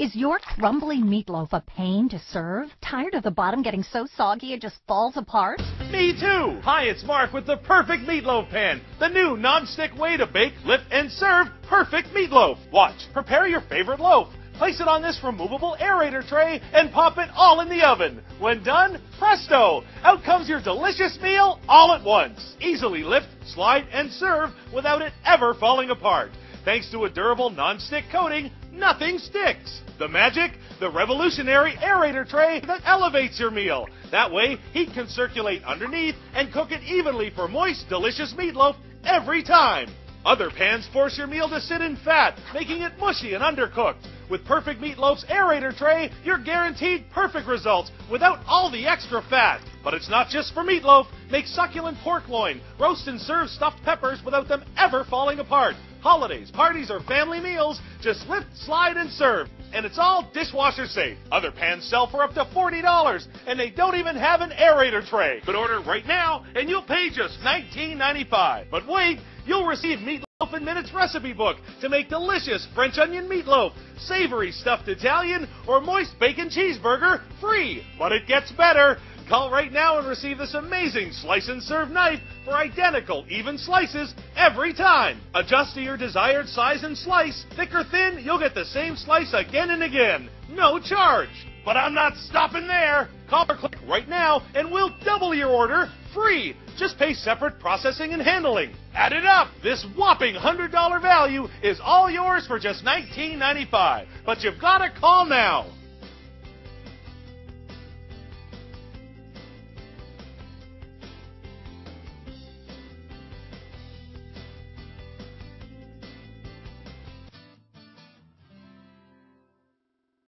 Is your crumbly meatloaf a pain to serve? Tired of the bottom getting so soggy it just falls apart? Me too! Hi, it's Mark with the perfect meatloaf pan. The new non-stick way to bake, lift, and serve perfect meatloaf. Watch. Prepare your favorite loaf. Place it on this removable aerator tray and pop it all in the oven. When done, presto! Out comes your delicious meal all at once. Easily lift, slide, and serve without it ever falling apart. Thanks to a durable non-stick coating, nothing sticks. The magic? The revolutionary aerator tray that elevates your meal. That way, heat can circulate underneath and cook it evenly for moist, delicious meatloaf every time. Other pans force your meal to sit in fat, making it mushy and undercooked. With Perfect Meatloaf's aerator tray, you're guaranteed perfect results without all the extra fat. But it's not just for meatloaf. Make succulent pork loin, roast and serve stuffed peppers without them ever falling apart. Holidays, parties, or family meals, just lift, slide, and serve. And it's all dishwasher safe. Other pans sell for up to $40, and they don't even have an aerator tray. But order right now, and you'll pay just $19.95. But wait, you'll receive Meatloaf in Minutes recipe book to make delicious French onion meatloaf, savory stuffed Italian, or moist bacon cheeseburger free. But it gets better. Call right now and receive this amazing slice and serve knife for identical even slices every time. Adjust to your desired size and slice. Thick or thin, you'll get the same slice again and again. No charge. But I'm not stopping there. Call or click right now and we'll double your order free. Just pay separate processing and handling. Add it up. This whopping $100 value is all yours for just $19.95. But you've got to call now.